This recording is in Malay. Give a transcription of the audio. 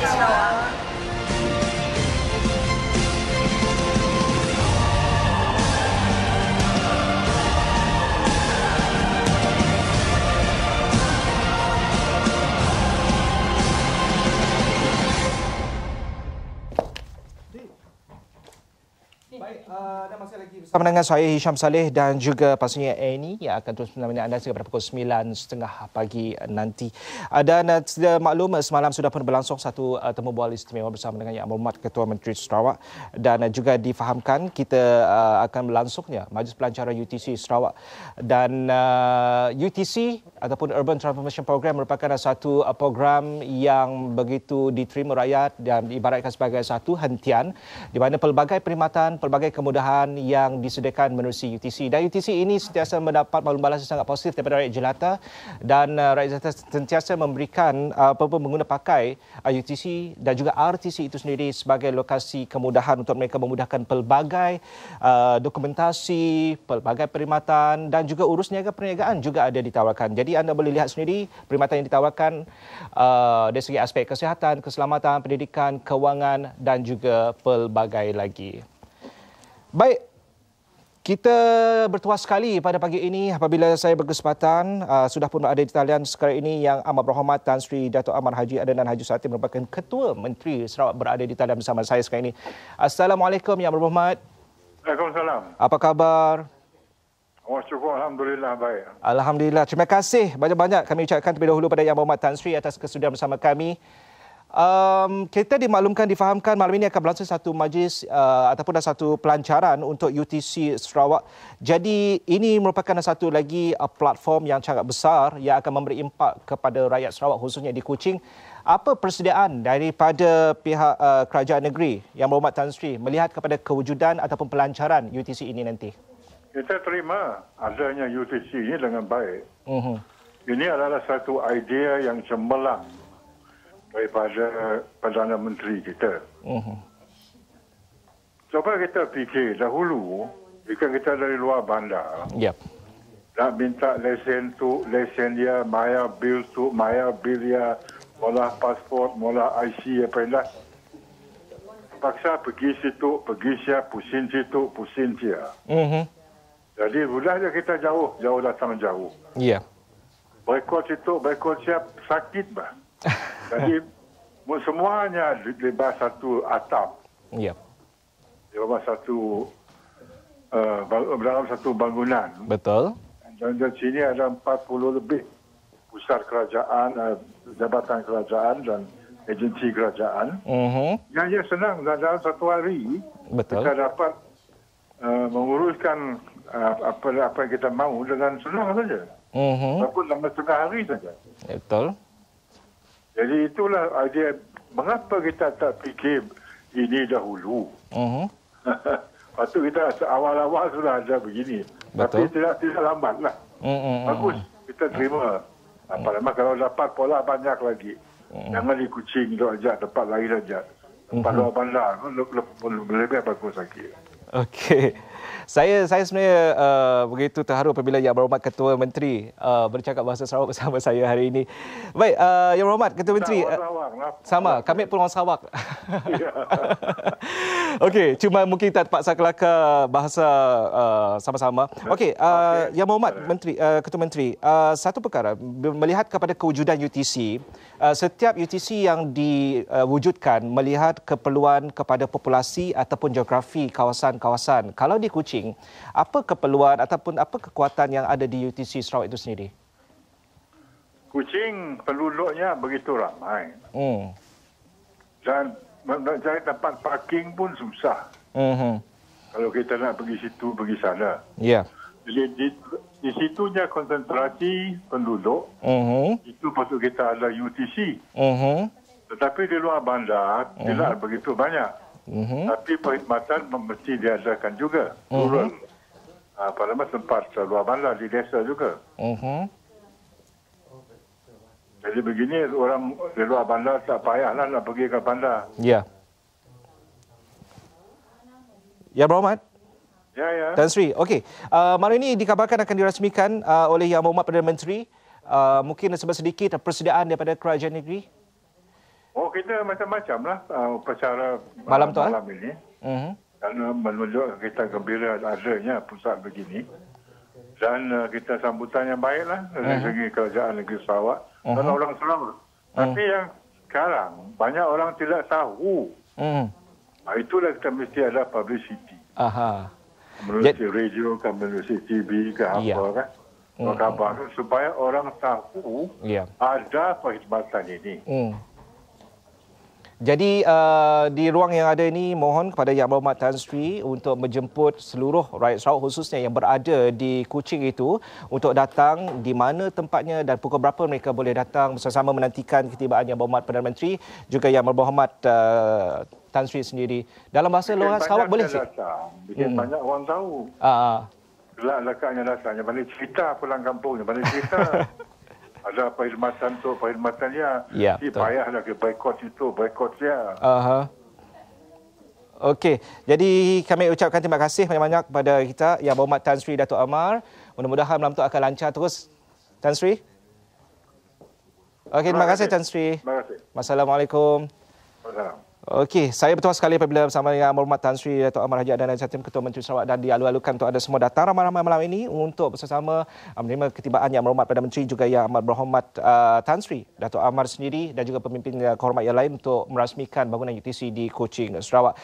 UTC Sarawak. Bersama dengan saya Hisham Saleh dan juga pastinya Annie yang akan terus menemani anda sehingga pukul 9.30 pagi nanti. Uh, dan sudah maklum semalam sudah pun berlangsung satu uh, temu bual istimewa bersama dengan Yang Berhormat Ketua Menteri Sarawak dan juga difahamkan kita akan berlangsungnya Majlis Pelancaran UTC Sarawak dan UTC ataupun Urban Transformation Program merupakan satu uh, program yang begitu diterima rakyat dan diibaratkan sebagai satu hentian di mana pelbagai perkhidmatan pelbagai kemudahan yang disediakan menerusi UTC. Dan UTC ini sentiasa mendapat maklum balas yang sangat positif daripada rakyat jelata dan uh, rakyat jelata sentiasa memberikan uh, apa mengguna pakai UTC dan juga RTC itu sendiri sebagai lokasi kemudahan untuk mereka memudahkan pelbagai uh, dokumentasi, pelbagai perkhidmatan dan juga urus niaga perniagaan juga ada ditawarkan. Jadi anda boleh lihat sendiri perkhidmatan yang ditawarkan uh, dari segi aspek kesihatan, keselamatan, pendidikan, kewangan dan juga pelbagai lagi. Baik, kita bertuas sekali pada pagi ini apabila saya berkesempatan uh, sudah pun berada di talian sekarang ini yang amat berhormat Tan Sri Datuk Amar Haji Adenan Haji Sati merupakan Ketua Menteri Sarawak berada di talian bersama saya sekarang ini. Assalamualaikum Yang Berhormat. Waalaikumsalam. Apa khabar? Oh, syukur Alhamdulillah baik. Alhamdulillah. Terima kasih banyak-banyak kami ucapkan terlebih dahulu pada Yang Berhormat Tan Sri atas kesudian bersama kami. Um, kita dimaklumkan, difahamkan malam ini akan berlangsung satu majlis uh, ataupun satu pelancaran untuk UTC Sarawak. Jadi ini merupakan satu lagi uh, platform yang sangat besar yang akan memberi impak kepada rakyat Sarawak khususnya di Kuching. Apa persediaan daripada pihak uh, kerajaan negeri yang berhormat Tan Sri melihat kepada kewujudan ataupun pelancaran UTC ini nanti? Kita terima adanya UTC ini dengan baik. Uh-huh. Ini adalah satu idea yang cemerlang daripada Perdana Menteri kita. Uh-huh. Coba kita fikir dahulu, jika kita dari luar bandar, Yep. nak minta lesen tu, lesen dia, maya bil tu, maya bil dia, mula pasport, mula IC apa yang dah. Paksa pergi situ, pergi siap, pusing situ, pusing dia. Uh-huh. Jadi mudahnya kita jauh, jauh datang jauh. Ya. Yeah. Berikut situ, berikut siap, sakit bah. Jadi mu- semuanya di, di bawah satu atap, Ya. di bawah satu uh, dalam satu bangunan. Betul. Dan di sini ada 40 lebih pusat kerajaan, uh, jabatan kerajaan dan agensi kerajaan. Uh-huh. Yang ya senang dalam satu hari Betul. kita dapat uh, menguruskan apa apa yang kita mahu dengan senang saja. Uh-huh. Walaupun dalam setengah hari saja. Betul. Jadi itulah idea mengapa kita tak fikir ini dahulu. Uh-huh. Lepas tu kita awal-awal sudah ada begini. Tapi Betul. tidak tidak lambat lah. Uh-huh. Bagus. Kita terima. Apa nama kalau dapat pola banyak lagi. Jangan di kucing tu aja, tempat lain saja. Tempat luar bandar. le- le- Lebih bagus lagi. Okey. Saya saya sebenarnya uh, begitu terharu apabila Yang Berhormat Ketua Menteri uh, bercakap bahasa Sarawak bersama saya hari ini. Baik, uh, Yang Berhormat Ketua Menteri. Uh, Sarawak sama, kami pun orang Sarawak. Ya. Okey, cuma mungkin tak terpaksa kelakar bahasa uh, sama-sama. Okey, uh, Okey. Yang Berhormat Menteri uh, Ketua Menteri, uh, satu perkara melihat kepada kewujudan UTC, uh, setiap UTC yang diwujudkan melihat keperluan kepada populasi ataupun geografi kawasan-kawasan. Kalau di Kuching, apa keperluan ataupun apa kekuatan yang ada di UTC Sarawak itu sendiri? Kucing penduduknya begitu ramai. Hmm. Dan nak cari tempat parking pun susah. Mhm. Kalau kita nak pergi situ, pergi sana. Ya. Jadi di, di situnya konsentrasi penduduk, Mhm. itu patut kita ada UTC. Mhm. Tetapi di luar bandar tidak begitu banyak. Mhm. Tapi perkhidmatan mesti diadakan juga. Turun apa nama tempat luar bandar di desa juga. Mhm. Jadi begini orang di luar bandar tak payahlah nak pergi ke bandar. Ya. Ya Berhormat. Ya ya. Tan Sri, okey. Uh, malam ini dikabarkan akan dirasmikan uh, oleh Yang Berhormat Perdana Menteri. Uh, mungkin sebab sedikit persediaan daripada kerajaan negeri. Oh kita macam-macam lah uh, upacara Malam tu, eh? malam ini. Mhm. Kerana menunjukkan kita gembira adanya pusat begini. Dan uh, kita sambutan yang baik lah dari Mhm. segi kerajaan negeri Sarawak. Dan orang Sarawak. Tapi yang sekarang banyak orang tidak tahu. Mhm. Ah, itulah kita mesti ada publicity. Aha. Melalui radio ke melalui TV ke apa Ya. kan. Mm. Kabar supaya orang tahu Ya. ada perkhidmatan ini. Hmm. Jadi uh, di ruang yang ada ini mohon kepada Yang Berhormat Tan Sri untuk menjemput seluruh rakyat Sarawak khususnya yang berada di Kuching itu untuk datang di mana tempatnya dan pukul berapa mereka boleh datang bersama-sama menantikan ketibaan Yang Berhormat Perdana Menteri juga Yang Berhormat uh, Tan Sri sendiri. Dalam bahasa luar Sarawak boleh sih? Bikin Hmm. banyak orang tahu. Ah, Kelak lekatnya datangnya. Mana cerita pulang kampungnya. Mana cerita. ada perkhidmatan tu, perkhidmatan dia. Ya, Si betul. payahlah ke boykot itu, boykot dia. Aha. Okey, jadi kami ucapkan terima kasih banyak-banyak kepada kita Yang Berhormat Tan Sri Datuk Amar. Mudah-mudahan malam tu akan lancar terus. Tan Sri. Okey, terima kasih Tan Sri. Terima kasih. Wassalamualaikum. Assalamualaikum. Okey, saya bertuah sekali apabila bersama dengan Berhormat Tan Sri Datuk Amar Haji Adnan Jatim Ketua Menteri Sarawak dan dialu-alukan untuk ada semua datang ramai-ramai malam ini untuk bersama uh, menerima ketibaan Yang Berhormat Perdana Menteri juga Yang Amat Berhormat uh, Tan Sri Datuk Amar sendiri dan juga pemimpin kehormat yang lain untuk merasmikan bangunan UTC di Kuching, Sarawak.